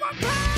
my power.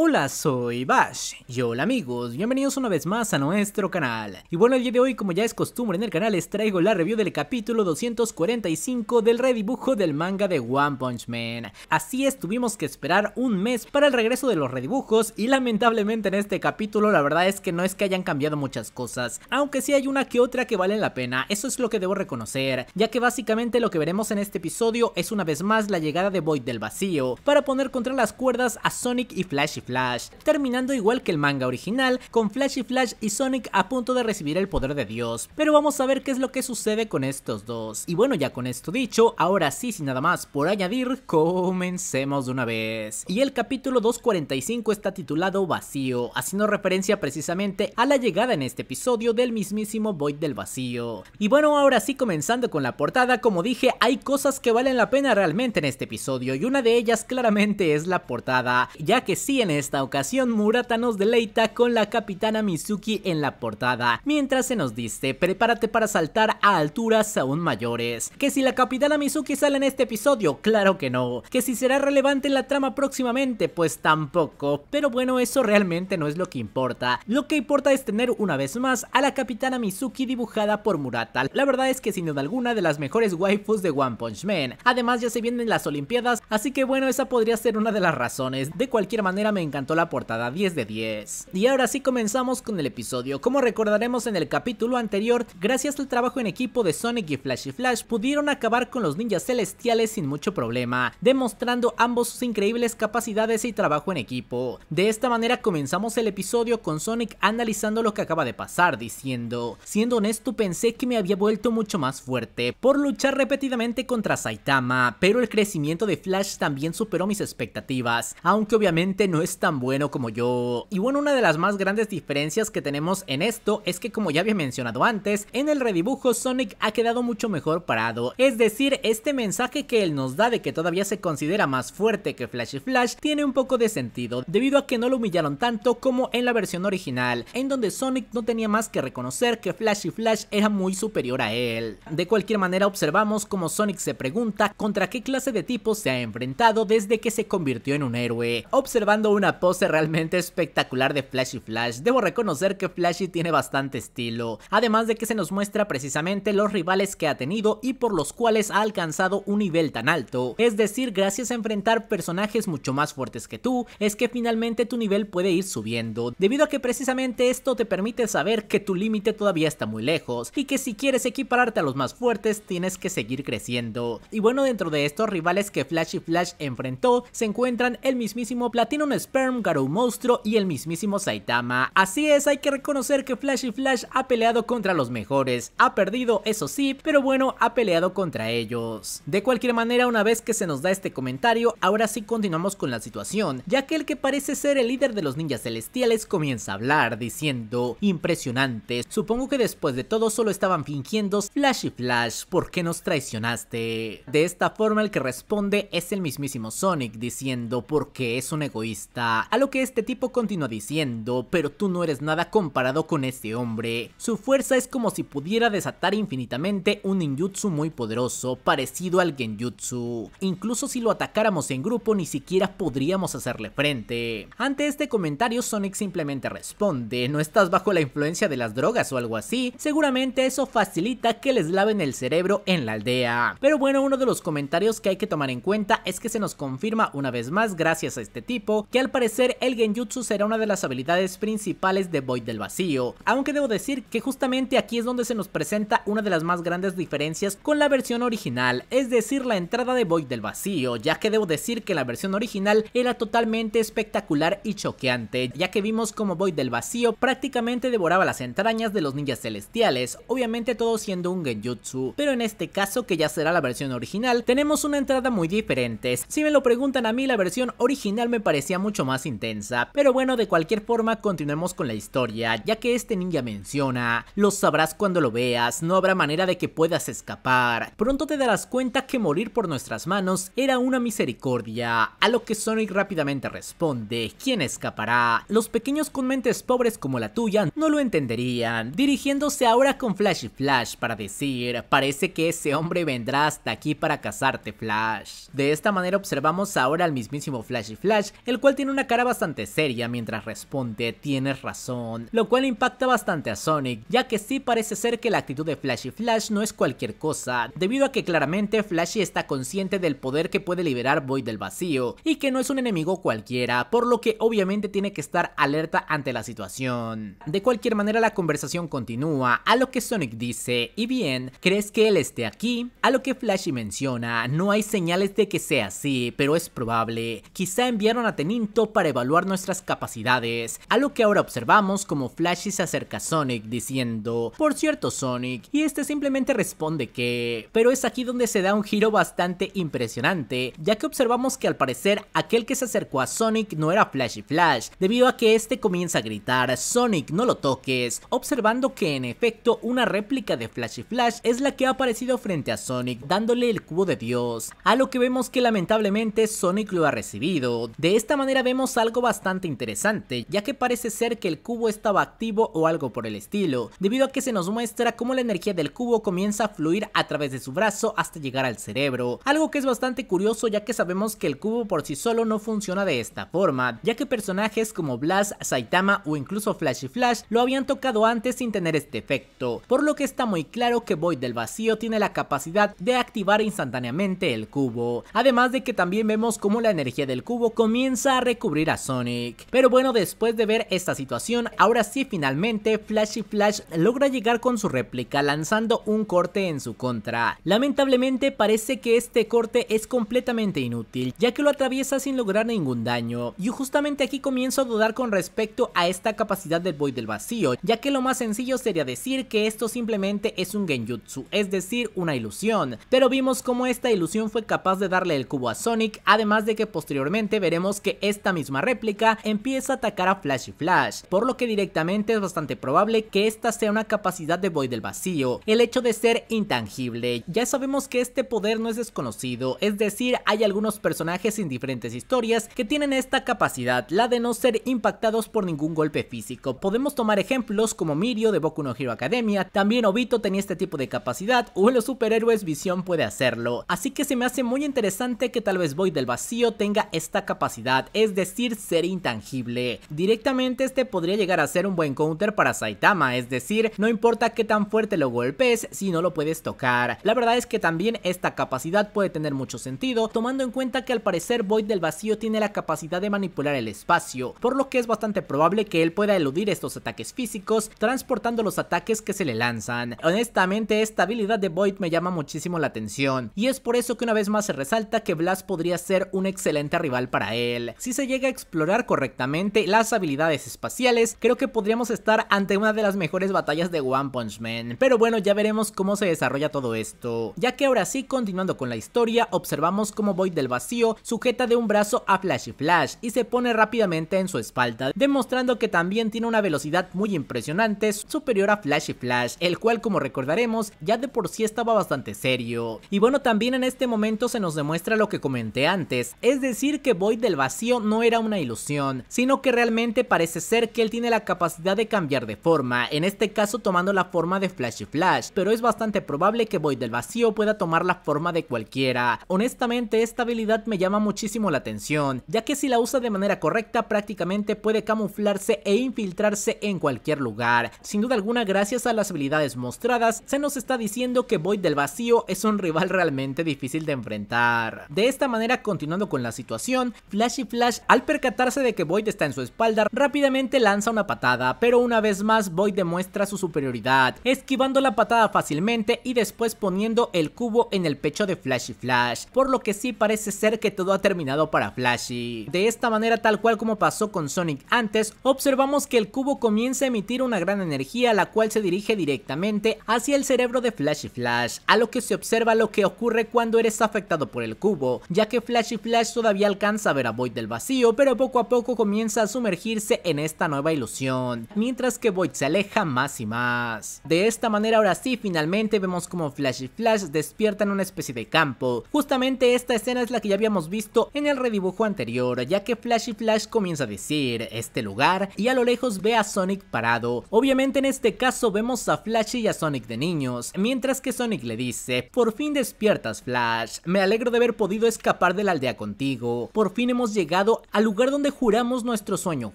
Hola, soy Bash y hola amigos, bienvenidos una vez más a nuestro canal. Y bueno, el día de hoy, como ya es costumbre en el canal, les traigo la review del capítulo 245 del redibujo del manga de One Punch Man. Así es, tuvimos que esperar un mes para el regreso de los redibujos y lamentablemente en este capítulo la verdad es que no es que hayan cambiado muchas cosas, aunque sí hay una que otra que valen la pena, eso es lo que debo reconocer, ya que básicamente lo que veremos en este episodio es una vez más la llegada de Void del vacío, para poner contra las cuerdas a Sonic y Flash Flash, terminando igual que el manga original, con Flash y Flash y Sonic a punto de recibir el poder de Dios. Pero vamos a ver qué es lo que sucede con estos dos. Y bueno, ya con esto dicho, ahora sí, sin nada más por añadir, comencemos de una vez. Y el capítulo 245 está titulado Vacío, haciendo referencia precisamente a la llegada en este episodio del mismísimo Void del Vacío. Y bueno, ahora sí, comenzando con la portada, como dije, hay cosas que valen la pena realmente en este episodio, y una de ellas claramente es la portada, ya que sí en esta ocasión Murata nos deleita con la capitana Mizuki en la portada, mientras se nos dice prepárate para saltar a alturas aún mayores. Que si la capitana Mizuki sale en este episodio, claro que no. Que si será relevante en la trama próximamente, pues tampoco. Pero bueno, eso realmente no es lo que importa. Lo que importa es tener una vez más a la capitana Mizuki dibujada por Murata. La verdad es que sin duda alguna de las mejores waifus de One Punch Man. Además ya se vienen las olimpiadas, así que bueno, esa podría ser una de las razones. De cualquier manera me encantó la portada 10 de 10. Y ahora sí comenzamos con el episodio. Como recordaremos en el capítulo anterior, gracias al trabajo en equipo de Sonic y Flash y Flash pudieron acabar con los ninjas celestiales sin mucho problema, demostrando ambos sus increíbles capacidades y trabajo en equipo. De esta manera comenzamos el episodio con Sonic analizando lo que acaba de pasar, diciendo, siendo honesto pensé que me había vuelto mucho más fuerte por luchar repetidamente contra Saitama, pero el crecimiento de Flash también superó mis expectativas, aunque obviamente no es tan bueno como yo. Y bueno, una de las más grandes diferencias que tenemos en esto es que como ya había mencionado antes, en el redibujo Sonic ha quedado mucho mejor parado. Es decir, este mensaje que él nos da de que todavía se considera más fuerte que Flash y Flash tiene un poco de sentido, debido a que no lo humillaron tanto como en la versión original, en donde Sonic no tenía más que reconocer que Flash y Flash era muy superior a él. De cualquier manera observamos como Sonic se pregunta contra qué clase de tipo se ha enfrentado desde que se convirtió en un héroe, observando una pose realmente espectacular de Flashy Flash. Debo reconocer que Flashy tiene bastante estilo, además de que se nos muestra precisamente los rivales que ha tenido y por los cuales ha alcanzado un nivel tan alto. Es decir, gracias a enfrentar personajes mucho más fuertes que tú, es que finalmente tu nivel puede ir subiendo, debido a que precisamente esto te permite saber que tu límite todavía está muy lejos y que si quieres equipararte a los más fuertes tienes que seguir creciendo. Y bueno, dentro de estos rivales que Flashy Flash enfrentó se encuentran el mismísimo Platinum Sperm, Garou Monstruo y el mismísimo Saitama. Así es, hay que reconocer que Flashy Flash ha peleado contra los mejores, ha perdido eso sí, pero bueno, ha peleado contra ellos. De cualquier manera, una vez que se nos da este comentario, ahora sí continuamos con la situación, ya que el que parece ser el líder de los ninjas celestiales comienza a hablar diciendo, impresionante, supongo que después de todo solo estaban fingiendo Flashy Flash, ¿por qué nos traicionaste? De esta forma el que responde es el mismísimo Sonic diciendo porque es un egoísta, a lo que este tipo continúa diciendo, pero tú no eres nada comparado con este hombre. Su fuerza es como si pudiera desatar infinitamente un ninjutsu muy poderoso, parecido al genjutsu. Incluso si lo atacáramos en grupo ni siquiera podríamos hacerle frente. Ante este comentario Sonic simplemente responde, no estás bajo la influencia de las drogas o algo así, seguramente eso facilita que les laven el cerebro en la aldea. Pero bueno, uno de los comentarios que hay que tomar en cuenta es que se nos confirma una vez más gracias a este tipo que al parecer el genjutsu será una de las habilidades principales de Void del Vacío, aunque debo decir que justamente aquí es donde se nos presenta una de las más grandes diferencias con la versión original, es decir la entrada de Void del Vacío, ya que debo decir que la versión original era totalmente espectacular y choqueante, ya que vimos como Void del Vacío prácticamente devoraba las entrañas de los ninjas celestiales, obviamente todo siendo un genjutsu, pero en este caso que ya será la versión original, tenemos una entrada muy diferente, si me lo preguntan a mí la versión original me parecía mucho más intensa. Pero bueno, de cualquier forma continuemos con la historia, ya que este ninja menciona, lo sabrás cuando lo veas, no habrá manera de que puedas escapar. Pronto te darás cuenta que morir por nuestras manos era una misericordia, a lo que Sonic rápidamente responde, ¿quién escapará? Los pequeños con mentes pobres como la tuya no lo entenderían, dirigiéndose ahora con Flash y Flash para decir, parece que ese hombre vendrá hasta aquí para cazarte Flash. De esta manera observamos ahora al mismísimo Flash y Flash, el cual tiene una cara bastante seria mientras responde, tienes razón, lo cual impacta bastante a Sonic, ya que sí parece ser que la actitud de Flash y Flash no es cualquier cosa, debido a que claramente Flashy está consciente del poder que puede liberar Void del vacío, y que no es un enemigo cualquiera, por lo que obviamente tiene que estar alerta ante la situación. De cualquier manera la conversación continúa, a lo que Sonic dice, y bien, ¿crees que él esté aquí? A lo que Flashy menciona, no hay señales de que sea así, pero es probable, quizá enviaron a Para evaluar nuestras capacidades, a lo que ahora observamos como Flashy se acerca a Sonic diciendo, por cierto Sonic, y este simplemente responde que, pero es aquí donde se da un giro bastante impresionante, ya que observamos que al parecer aquel que se acercó a Sonic no era Flashy Flash, debido a que este comienza a gritar, Sonic no lo toques, observando que en efecto una réplica de Flashy Flash es la que ha aparecido frente a Sonic, dándole el cubo de Dios, a lo que vemos que lamentablemente Sonic lo ha recibido. De esta manera vemos algo bastante interesante, ya que parece ser que el cubo estaba activo o algo por el estilo, debido a que se nos muestra cómo la energía del cubo comienza a fluir a través de su brazo hasta llegar al cerebro, algo que es bastante curioso ya que sabemos que el cubo por sí solo no funciona de esta forma, ya que personajes como Blast, Saitama o incluso Flash y Flash lo habían tocado antes sin tener este efecto, por lo que está muy claro que Void del vacío tiene la capacidad de activar instantáneamente el cubo, además de que también vemos cómo la energía del cubo comienza a recubrir a Sonic. Pero bueno, después de ver esta situación, ahora sí finalmente Flash y Flash logra llegar con su réplica lanzando un corte en su contra. Lamentablemente parece que este corte es completamente inútil, ya que lo atraviesa sin lograr ningún daño, y justamente aquí comienzo a dudar con respecto a esta capacidad del Void del vacío, ya que lo más sencillo sería decir que esto simplemente es un genjutsu, es decir, una ilusión, pero vimos cómo esta ilusión fue capaz de darle el cubo a Sonic, además de que posteriormente veremos que esta misma réplica empieza a atacar a Flash y Flash, por lo que directamente es bastante probable que esta sea una capacidad de Void del vacío, el hecho de ser intangible, ya sabemos que este poder no es desconocido, es decir, hay algunos personajes en diferentes historias que tienen esta capacidad, la de no ser impactados por ningún golpe físico, podemos tomar ejemplos como Mirio de Boku no Hero Academia, también Obito tenía este tipo de capacidad, o en los superhéroes Visión puede hacerlo, así que se me hace muy interesante que tal vez Void del vacío tenga esta capacidad, decir, ser intangible, directamente este podría llegar a ser un buen counter para Saitama, es decir, no importa qué tan fuerte lo golpes si no lo puedes tocar, la verdad es que también esta capacidad puede tener mucho sentido, tomando en cuenta que al parecer Void del vacío tiene la capacidad de manipular el espacio, por lo que es bastante probable que él pueda eludir estos ataques físicos, transportando los ataques que se le lanzan. Honestamente, esta habilidad de Void me llama muchísimo la atención, y es por eso que una vez más se resalta que Blast podría ser un excelente rival para él. Se llega a explorar correctamente las habilidades espaciales, creo que podríamos estar ante una de las mejores batallas de One Punch Man, pero bueno, ya veremos cómo se desarrolla todo esto, ya que ahora sí, continuando con la historia, observamos cómo Void del vacío sujeta de un brazo a Flash y Flash y se pone rápidamente en su espalda, demostrando que también tiene una velocidad muy impresionante superior a Flash y Flash, el cual como recordaremos ya de por sí estaba bastante serio. Y bueno, también en este momento se nos demuestra lo que comenté antes, es decir que Void del vacío no era una ilusión, sino que realmente parece ser que él tiene la capacidad de cambiar de forma, en este caso tomando la forma de Flash y Flash, pero es bastante probable que Void del vacío pueda tomar la forma de cualquiera. Honestamente esta habilidad me llama muchísimo la atención, ya que si la usa de manera correcta prácticamente puede camuflarse e infiltrarse en cualquier lugar. Sin duda alguna gracias a las habilidades mostradas se nos está diciendo que Void del vacío es un rival realmente difícil de enfrentar. De esta manera continuando con la situación, Flash y Flash al percatarse de que Void está en su espalda rápidamente lanza una patada, pero una vez más Void demuestra su superioridad, esquivando la patada fácilmente y después poniendo el cubo en el pecho de Flash y Flash, por lo que sí parece ser que todo ha terminado para Flashy. De esta manera tal cual como pasó con Sonic antes, observamos que el cubo comienza a emitir una gran energía la cual se dirige directamente hacia el cerebro de Flash y Flash, a lo que se observa lo que ocurre cuando eres afectado por el cubo, ya que Flash y Flash todavía alcanza a ver a Void del vacío vacío, pero poco a poco comienza a sumergirse en esta nueva ilusión, mientras que Void se aleja más y más. De esta manera ahora sí, finalmente vemos como Flash y Flash despiertan una especie de campo. Justamente esta escena es la que ya habíamos visto en el redibujo anterior, ya que Flash y Flash comienza a decir este lugar y a lo lejos ve a Sonic parado. Obviamente en este caso vemos a Flash y a Sonic de niños, mientras que Sonic le dice, por fin despiertas Flash, me alegro de haber podido escapar de la aldea contigo, por fin hemos llegado al lugar donde juramos nuestro sueño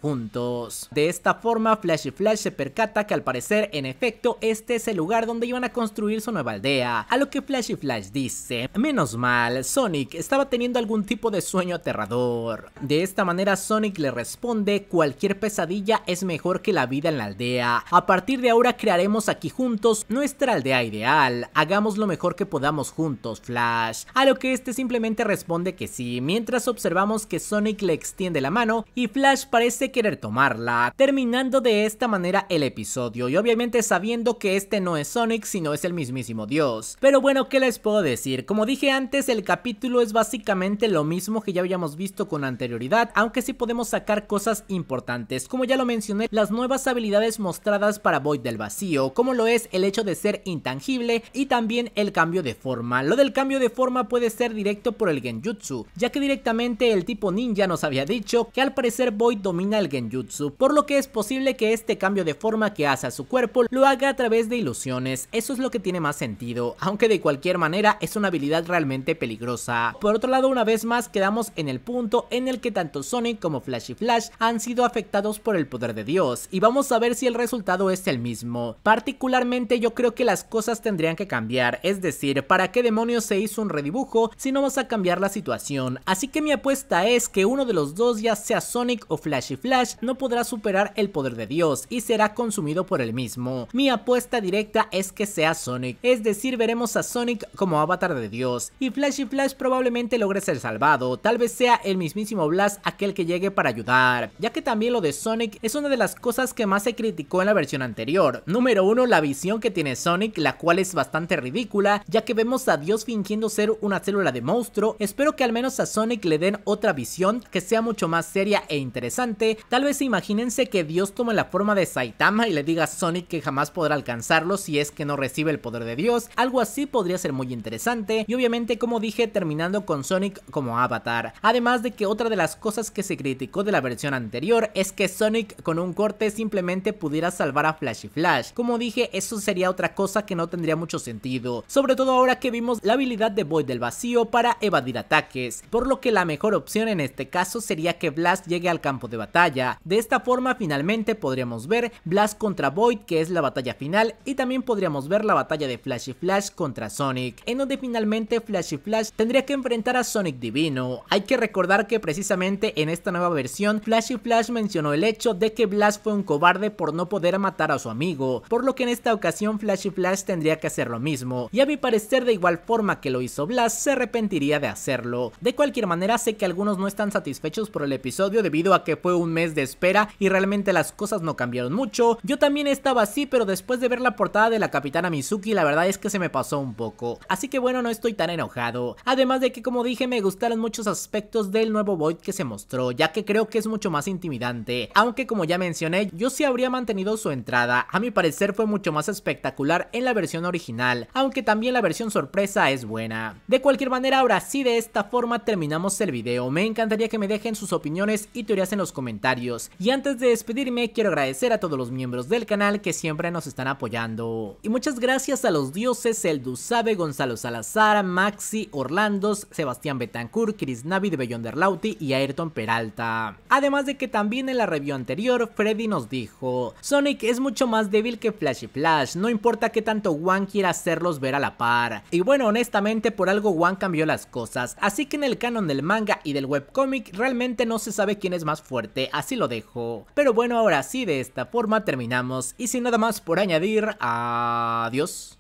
juntos. De esta forma Flash y Flash se percata que al parecer en efecto este es el lugar donde iban a construir su nueva aldea, a lo que Flash y Flash dice, menos mal, Sonic estaba teniendo algún tipo de sueño aterrador. De esta manera Sonic le responde, cualquier pesadilla es mejor que la vida en la aldea, a partir de ahora crearemos aquí juntos nuestra aldea ideal, hagamos lo mejor que podamos juntos Flash, a lo que este simplemente responde que sí, mientras observamos que Sonic le extiende la mano y Flash parece querer tomarla, terminando de esta manera el episodio y obviamente sabiendo que este no es Sonic sino es el mismísimo Dios. Pero bueno, ¿qué les puedo decir? Como dije antes, el capítulo es básicamente lo mismo que ya habíamos visto con anterioridad, aunque sí podemos sacar cosas importantes, como ya lo mencioné, las nuevas habilidades mostradas para Void del Vacío, como lo es el hecho de ser intangible y también el cambio de forma. Lo del cambio de forma puede ser directo por el genjutsu, ya que directamente el tipo ninja nos había dicho que al parecer Void domina el genjutsu, por lo que es posible que este cambio de forma que hace a su cuerpo lo haga a través de ilusiones, eso es lo que tiene más sentido, aunque de cualquier manera es una habilidad realmente peligrosa. Por otro lado, una vez más quedamos en el punto en el que tanto Sonic como Flash y Flash han sido afectados por el poder de Dios, y vamos a ver si el resultado es el mismo. Particularmente yo creo que las cosas tendrían que cambiar, es decir, ¿para qué demonios se hizo un redibujo si no vas a cambiar la situación? Así que mi apuesta es que uno de los dos, ya sea Sonic o Flash y Flash, no podrá superar el poder de Dios y será consumido por el mismo. Mi apuesta directa es que sea Sonic, es decir, veremos a Sonic como avatar de Dios, y Flash y Flash probablemente logre ser salvado, tal vez sea el mismísimo Blast aquel que llegue para ayudar, ya que también lo de Sonic es una de las cosas que más se criticó en la versión anterior. Número 1, la visión que tiene Sonic, la cual es bastante ridícula, ya que vemos a Dios fingiendo ser una célula de monstruo, espero que al menos a Sonic le den otra visión que sea mucho más seria e interesante, tal vez imagínense que Dios tome la forma de Saitama y le diga a Sonic que jamás podrá alcanzarlo si es que no recibe el poder de Dios, algo así podría ser muy interesante. Y obviamente como dije terminando con Sonic como avatar. Además de que otra de las cosas que se criticó de la versión anterior es que Sonic con un corte simplemente pudiera salvar a Flash y Flash. Como dije eso sería otra cosa que no tendría mucho sentido, sobre todo ahora que vimos la habilidad de Void del vacío para evadir ataques, por lo que la mejor opción en este caso sería que Blast llegue al campo de batalla. De esta forma finalmente podríamos ver Blast contra Void que es la batalla final y también podríamos ver la batalla de Flash y Flash contra Sonic, en donde finalmente Flash y Flash tendría que enfrentar a Sonic Divino. Hay que recordar que precisamente en esta nueva versión Flash y Flash mencionó el hecho de que Blast fue un cobarde por no poder matar a su amigo, por lo que en esta ocasión Flash y Flash tendría que hacer lo mismo, y a mi parecer de igual forma que lo hizo Blast se arrepentiría de hacerlo. De cualquier manera sé que algunos no están satisfechos por el episodio debido a que fue un mes de espera y realmente las cosas no cambiaron mucho. Yo también estaba así pero después de ver la portada de la Capitana Mizuki la verdad es que se me pasó un poco. Así que bueno no estoy tan enojado. Además de que como dije me gustaron muchos aspectos del nuevo Void que se mostró ya que creo que es mucho más intimidante. Aunque como ya mencioné yo sí habría mantenido su entrada. A mi parecer fue mucho más espectacular en la versión original. Aunque también la versión sorpresa es buena. De cualquier manera ahora sí de esta forma terminamos el video. Me encantaría que me dejen sus opiniones y teorías en los comentarios. Y antes de despedirme quiero agradecer a todos los miembros del canal que siempre nos están apoyando. Y muchas gracias a los dioses El Dusabe, Gonzalo Salazar, Maxi, Orlandos, Sebastián Betancourt, Chris Navi de Beyonder Lauti y Ayrton Peralta. Además de que también en la review anterior Freddy nos dijo, Sonic es mucho más débil que Flash y Flash, no importa que tanto One quiera hacerlos ver a la par. Y bueno, honestamente por algo One cambió las cosas, así que en el canon del manga y del webcomic realmente no se sabe quién es más fuerte, así lo dejo. Pero bueno, ahora sí de esta forma terminamos y sin nada más por añadir, adiós.